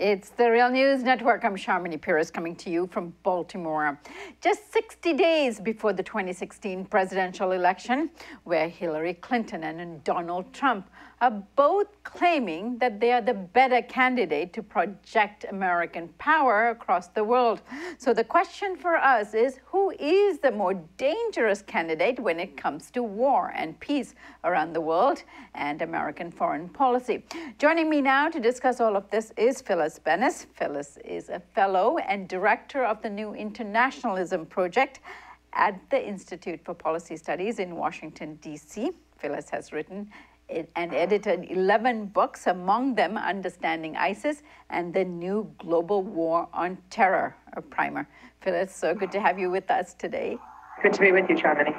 It's the Real News Network. I'm Sharmini Peries coming to you from Baltimore. Just 60 days before the 2016 presidential election, where Hillary Clinton and Donald Trump are both claiming that they are the better candidate to project American power across the world. So the question for us is who is the more dangerous candidate when it comes to war and peace around the world and American foreign policy? Joining me now to discuss all of this is Phyllis Bennis. Phyllis is a fellow and director of the New Internationalism Project at the Institute for Policy Studies in Washington, D.C. Phyllis has written and edited 11 books, among them Understanding ISIS and The New Global War on Terror, a primer. Phyllis, so good to have you with us today. Good to be with you, Sharmini.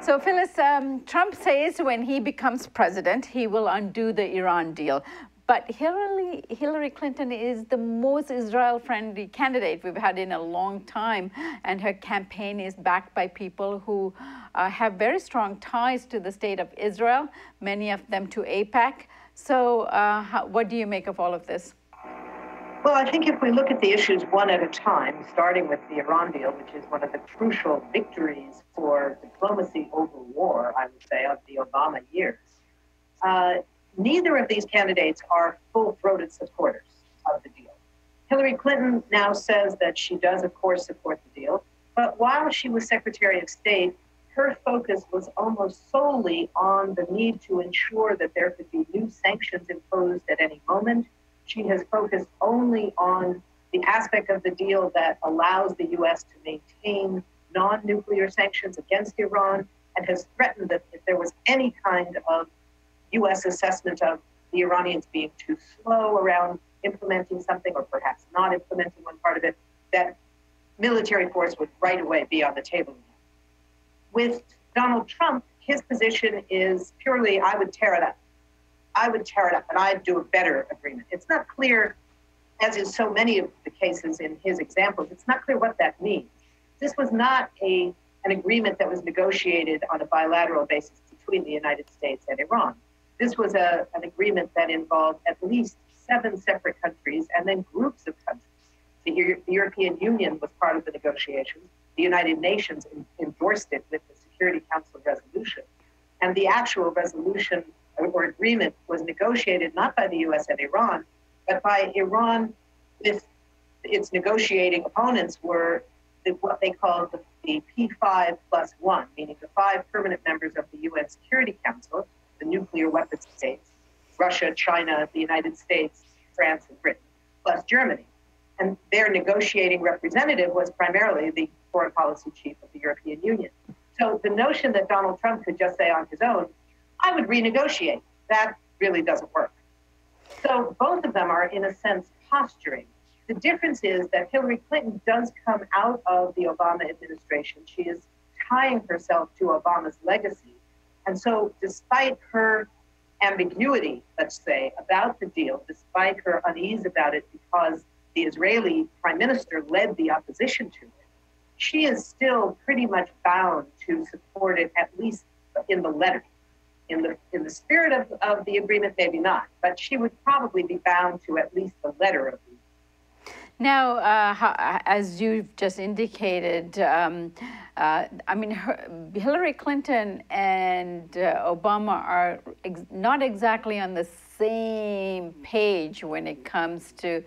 So, Phyllis, um, Trump says when he becomes president, he will undo the Iran deal. But Hillary, Hillary Clinton is the most Israel friendly candidate we've had in a long time. And her campaign is backed by people who uh, have very strong ties to the state of Israel, many of them to AIPAC. So, uh, how, what do you make of all of this? Well, I think if we look at the issues one at a time, starting with the Iran deal, which is one of the crucial victories for diplomacy over war, I would say, of the Obama years, uh, neither of these candidates are full throated supporters of the deal. Hillary Clinton now says that she does, of course, support the deal. But while she was Secretary of State, her focus was almost solely on the need to ensure that there could be new sanctions imposed at any moment. She has focused only on the aspect of the deal that allows the U.S. to maintain non nuclear sanctions against Iran and has threatened that if there was any kind of U.S. assessment of the Iranians being too slow around implementing something or perhaps not implementing one part of it, that military force would right away be on the table. With Donald Trump, his position is purely I would tear it up. I would tear it up and I'd do a better agreement. It's not clear, as in so many of the cases in his examples, it's not clear what that means. This was not a, an agreement that was negotiated on a bilateral basis between the United States and Iran. This was a, an agreement that involved at least seven separate countries and then groups of countries. The, Euro- the European Union was part of the negotiations. The United Nations in- endorsed it with the Security Council resolution. And the actual resolution or, agreement was negotiated not by the US and Iran, but by Iran with its negotiating opponents were the, what they called the, the P5 plus one, meaning the five permanent members of the UN Security Council, the nuclear weapons states Russia, China, the United States, France, and Britain, plus Germany. And their negotiating representative was primarily the foreign policy chief of the European Union. So the notion that Donald Trump could just say on his own, I would renegotiate, that really doesn't work. So both of them are, in a sense, posturing. The difference is that Hillary Clinton does come out of the Obama administration. She is tying herself to Obama's legacy and so, despite her ambiguity, let's say, about the deal, despite her unease about it because the Israeli prime minister led the opposition to it, she is still pretty much bound to support it, at least in the letter. In the, in the spirit of, of the agreement, maybe not, but she would probably be bound to at least the letter of the Now, uh, how, as you've just indicated, um, uh, I mean, her, Hillary Clinton and uh, Obama are ex not exactly on the same page when it comes to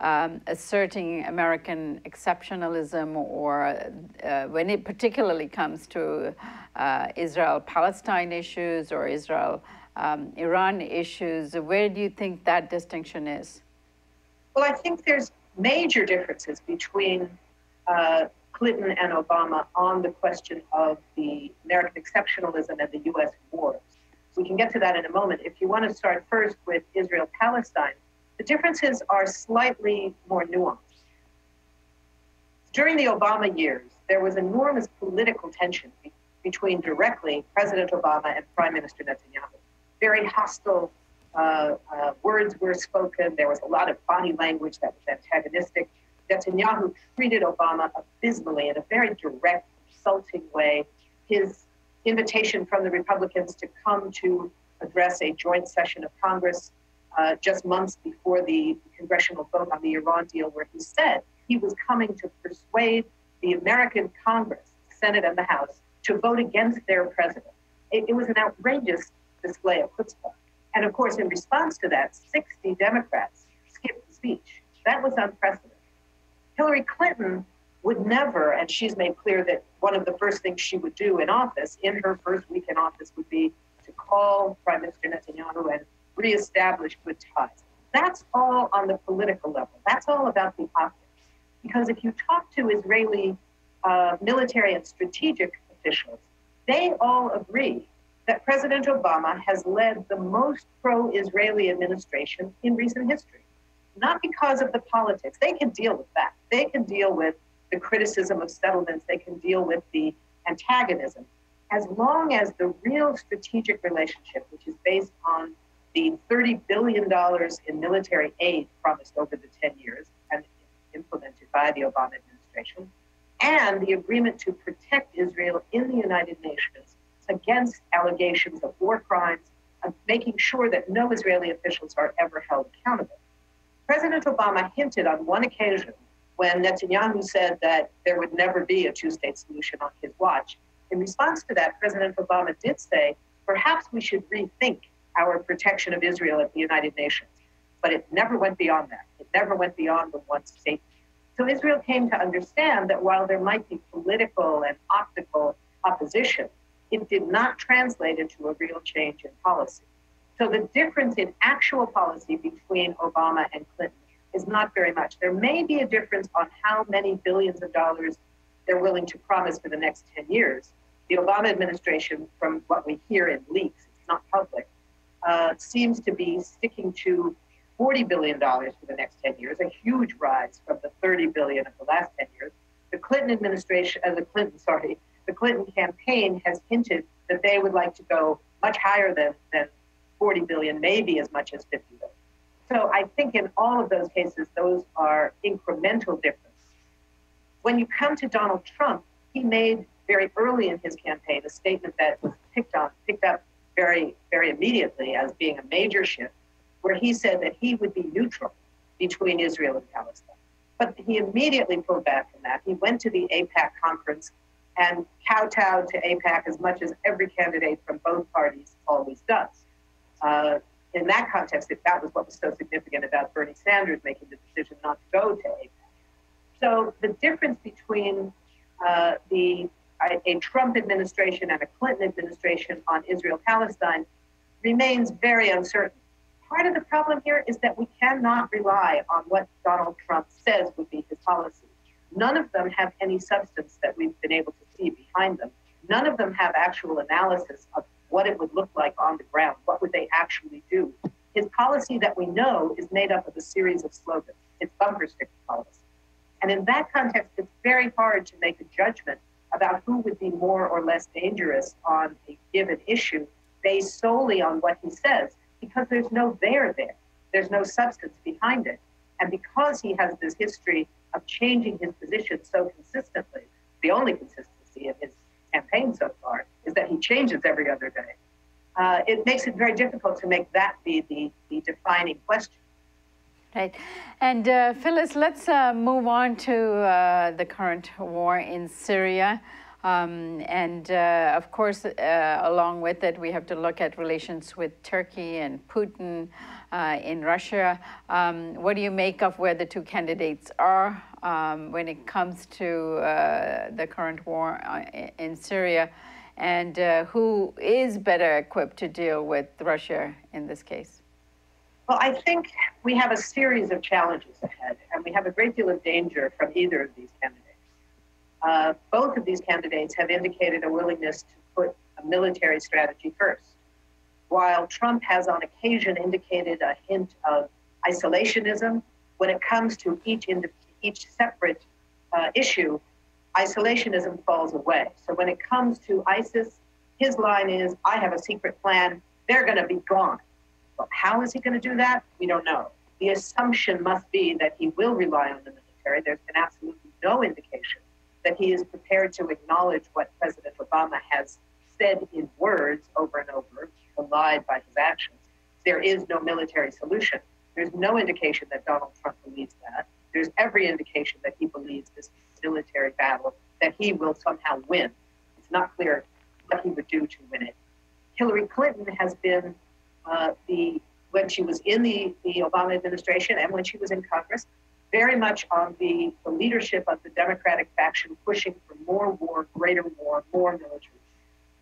um, asserting American exceptionalism or uh, when it particularly comes to uh, Israel-Palestine issues or Israel-Iran um, issues. Where do you think that distinction is? Well, I think there's major differences between uh, Clinton and Obama on the question of the American exceptionalism and the U.S. wars. We can get to that in a moment. If you want to start first with Israel Palestine, the differences are slightly more nuanced. During the Obama years, there was enormous political tension be- between directly President Obama and Prime Minister Netanyahu. Very hostile uh, uh, words were spoken. There was a lot of body language that was antagonistic. Netanyahu treated Obama abysmally in a very direct, insulting way. His invitation from the Republicans to come to address a joint session of Congress uh, just months before the congressional vote on the Iran deal, where he said he was coming to persuade the American Congress, Senate and the House, to vote against their president. It, it was an outrageous display of chutzpah. And of course, in response to that, 60 Democrats skipped the speech. That was unprecedented. Hillary Clinton would never, and she's made clear that one of the first things she would do in office, in her first week in office, would be to call Prime Minister Netanyahu and reestablish good ties. That's all on the political level. That's all about the optics. Because if you talk to Israeli uh, military and strategic officials, they all agree that President Obama has led the most pro Israeli administration in recent history. Not because of the politics, they can deal with that. They can deal with the criticism of settlements, they can deal with the antagonism. As long as the real strategic relationship, which is based on the $30 billion in military aid promised over the 10 years and implemented by the Obama administration, and the agreement to protect Israel in the United Nations against allegations of war crimes and making sure that no Israeli officials are ever held accountable. President Obama hinted on one occasion when Netanyahu said that there would never be a two state solution on his watch. In response to that, President Obama did say, perhaps we should rethink our protection of Israel at the United Nations. But it never went beyond that. It never went beyond the one state. So Israel came to understand that while there might be political and optical opposition, it did not translate into a real change in policy. So the difference in actual policy between Obama and Clinton is not very much. There may be a difference on how many billions of dollars they're willing to promise for the next 10 years. The Obama administration, from what we hear in leaks, it's not public, uh, seems to be sticking to $40 billion for the next 10 years, a huge rise from the 30 billion of the last 10 years. The Clinton administration, uh, the Clinton, sorry, the Clinton campaign has hinted that they would like to go much higher than, than 40 billion, maybe as much as 50 billion. So I think in all of those cases, those are incremental differences. When you come to Donald Trump, he made very early in his campaign a statement that was picked on, picked up very, very immediately as being a major shift, where he said that he would be neutral between Israel and Palestine. But he immediately pulled back from that. He went to the AIPAC conference and kowtowed to AIPAC as much as every candidate from both parties always does. Uh, in that context, that was what was so significant about Bernie Sanders making the decision not to go to AIPAC. So the difference between uh, the a Trump administration and a Clinton administration on Israel Palestine remains very uncertain. Part of the problem here is that we cannot rely on what Donald Trump says would be his policy. None of them have any substance that we've been able to behind them. None of them have actual analysis of what it would look like on the ground. What would they actually do? His policy that we know is made up of a series of slogans. It's bumper sticker policy. And in that context, it's very hard to make a judgment about who would be more or less dangerous on a given issue based solely on what he says, because there's no there there. There's no substance behind it. And because he has this history of changing his position so consistently, the only changes every other day. Uh, it makes it very difficult to make that be the, the defining question. Right. And uh, Phyllis, let's uh, move on to uh, the current war in Syria. Um, and uh, of course, uh, along with it, we have to look at relations with Turkey and Putin in Russia. Um, what do you make of where the two candidates are um, when it comes to the current war in Syria? And who is better equipped to deal with Russia in this case? Well, I think we have a series of challenges ahead, and we have a great deal of danger from either of these candidates. Uh, both of these candidates have indicated a willingness to put a military strategy first. While Trump has on occasion indicated a hint of isolationism, when it comes to each, each separate uh, issue, isolationism falls away. So when it comes to ISIS, his line is I have a secret plan, they're going to be gone. But How is he going to do that? We don't know. The assumption must be that he will rely on the military. There's been absolutely no indication that he is prepared to acknowledge what President Obama has said in words over and over, belied by his actions. there is no military solution. There's no indication that Donald Trump believes that. There's every indication that he believes this military battle, that he will somehow win. It's not clear what he would do to win it. Hillary Clinton has been uh, the when she was in the, the Obama administration and when she was in Congress, very much on the, the leadership of the Democratic faction pushing for more war, greater war, more military.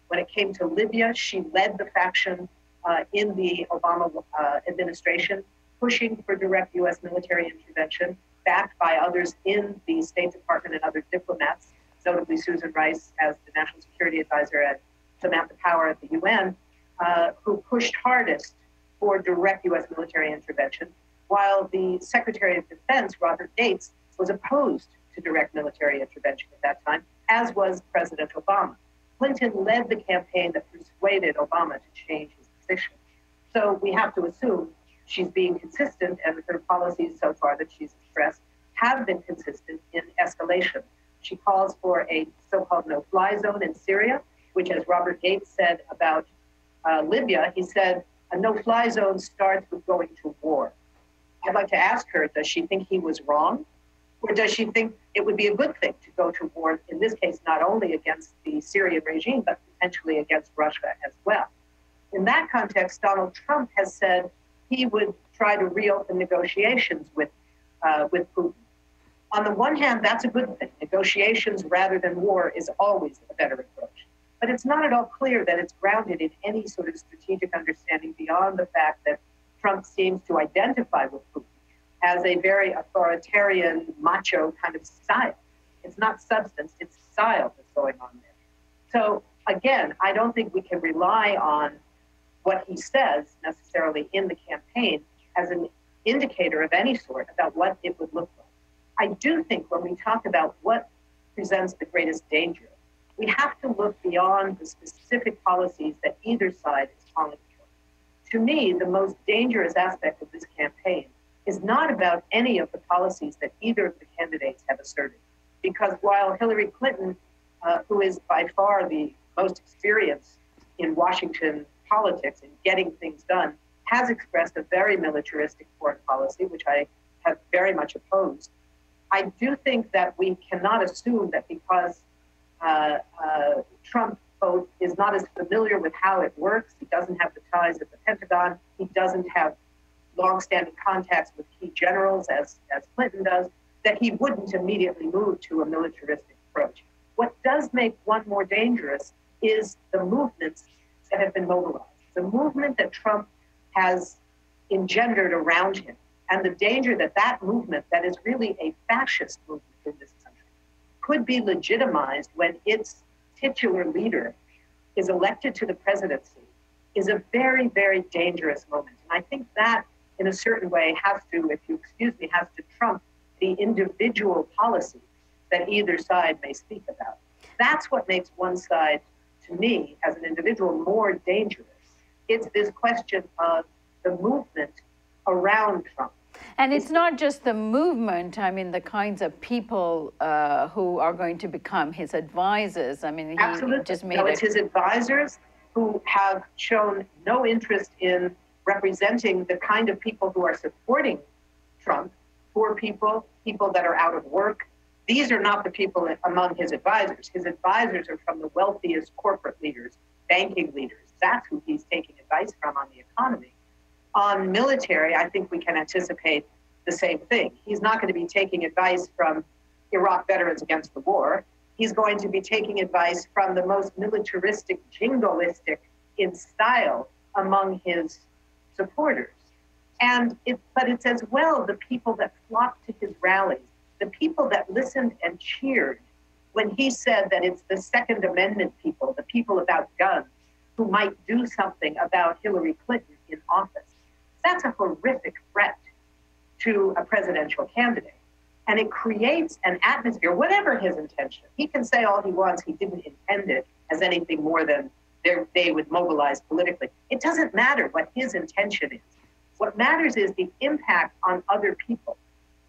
When it came to Libya, she led the faction uh, in the Obama uh, administration, pushing for direct U.S. military intervention, backed by others in the State Department and other diplomats, notably Susan Rice as the National Security Advisor and Samantha Power at the UN, uh, who pushed hardest for direct U.S. military intervention, while the Secretary of Defense, Robert Gates, was opposed to direct military intervention at that time, as was President Obama. Clinton led the campaign that persuaded Obama to change his position. So we have to assume she's being consistent, and her policies so far that she's expressed have been consistent in escalation. She calls for a so called no fly zone in Syria, which, as Robert Gates said about uh, Libya, he said, a no fly zone starts with going to war. I'd like to ask her does she think he was wrong? Or does she think it would be a good thing to go to war, in this case, not only against the Syrian regime, but potentially against Russia as well? In that context, Donald Trump has said he would try to reopen negotiations with, uh, with Putin. On the one hand, that's a good thing. Negotiations rather than war is always a better approach. But it's not at all clear that it's grounded in any sort of strategic understanding beyond the fact that Trump seems to identify with Putin as a very authoritarian, macho kind of style. It's not substance, it's style that's going on there. So, again, I don't think we can rely on what he says necessarily in the campaign as an indicator of any sort about what it would look like. I do think when we talk about what presents the greatest danger, we have to look beyond the specific policies that either side is calling for. To me, the most dangerous aspect of this campaign is not about any of the policies that either of the candidates have asserted. Because while Hillary Clinton, uh, who is by far the most experienced in Washington politics and getting things done, has expressed a very militaristic foreign policy, which I have very much opposed. I do think that we cannot assume that because uh, uh, Trump both is not as familiar with how it works. He doesn't have the ties at the Pentagon. He doesn't have longstanding contacts with key generals as, as Clinton does, that he wouldn't immediately move to a militaristic approach. What does make one more dangerous is the movements that have been mobilized, the movement that Trump has engendered around him, and the danger that that movement, that is really a fascist movement in this country, could be legitimized when its titular leader is elected to the presidency is a very, very dangerous moment. And I think that, in a certain way, has to, if you excuse me, has to trump the individual policy that either side may speak about. That's what makes one side, to me, as an individual, more dangerous. It's this question of the movement around Trump and it's not just the movement, I mean, the kinds of people uh, who are going to become his advisors. I mean, he Absolutely. just made no, it's his advisors who have shown no interest in representing the kind of people who are supporting Trump, poor people, people that are out of work. These are not the people among his advisors. His advisors are from the wealthiest corporate leaders, banking leaders. That's who he's taking advice from on the economy. On military, I think we can anticipate the same thing. He's not going to be taking advice from Iraq veterans against the war. He's going to be taking advice from the most militaristic, jingoistic in style among his supporters. And it, but it's as well the people that flock to his rallies, the people that listened and cheered when he said that it's the Second Amendment people, the people about guns, who might do something about Hillary Clinton in office. That's a horrific threat to a presidential candidate. And it creates an atmosphere, whatever his intention. He can say all he wants, he didn't intend it as anything more than they would mobilize politically. It doesn't matter what his intention is. What matters is the impact on other people.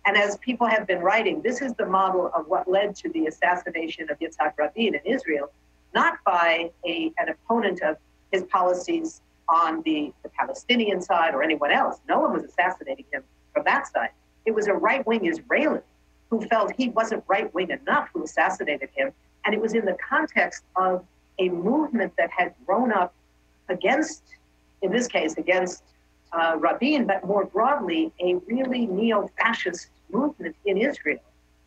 And as people have been writing, this is the model of what led to the assassination of Yitzhak Rabin in Israel, not by a, an opponent of his policies on the, the Palestinian side or anyone else. No one was assassinating him from that side. It was a right wing Israeli who felt he wasn't right wing enough who assassinated him. And it was in the context of a movement that had grown up against, in this case, against uh, Rabin, but more broadly, a really neo fascist movement in Israel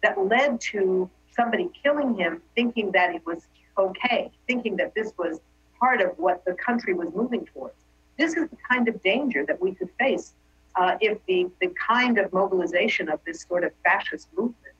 that led to somebody killing him thinking that it was okay, thinking that this was part of what the country was moving towards. This is the kind of danger that we could face uh, if the, the kind of mobilization of this sort of fascist movement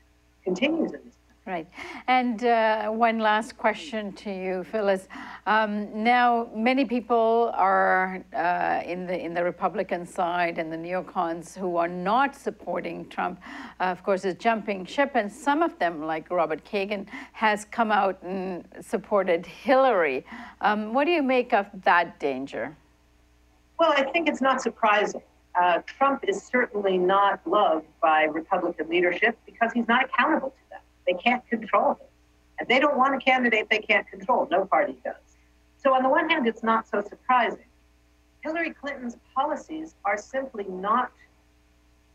continues in this Right. And uh, one last question to you, Phyllis. Um, now, many people are uh, in the in the Republican side and the neocons who are not supporting Trump, uh, of course, is jumping ship, and some of them, like Robert Kagan, has come out and supported Hillary. Um, what do you make of that danger? Well, I think it's not surprising. Uh, Trump is certainly not loved by Republican leadership because he's not accountable to. They can't control it. And they don't want a candidate they can't control. No party does. So, on the one hand, it's not so surprising. Hillary Clinton's policies are simply not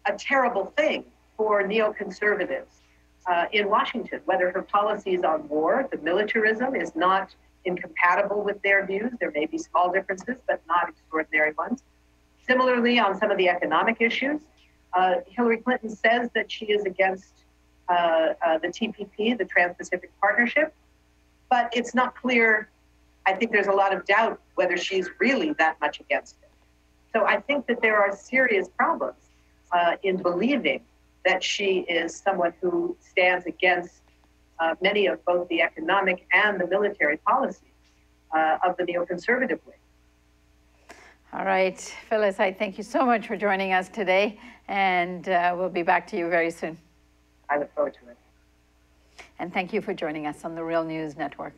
a terrible thing for neoconservatives uh, in Washington, whether her policies on war, the militarism, is not incompatible with their views. There may be small differences, but not extraordinary ones. Similarly, on some of the economic issues, uh, Hillary Clinton says that she is against uh, uh, the TPP, the Trans Pacific Partnership, but it's not clear. I think there's a lot of doubt whether she's really that much against it. So I think that there are serious problems uh, in believing that she is someone who stands against uh, many of both the economic and the military policies of the neoconservative wing. All right, Phyllis, I thank you so much for joining us today, and uh, we'll be back to you very soon. I look forward to it. And thank you for joining us on the Real News Network.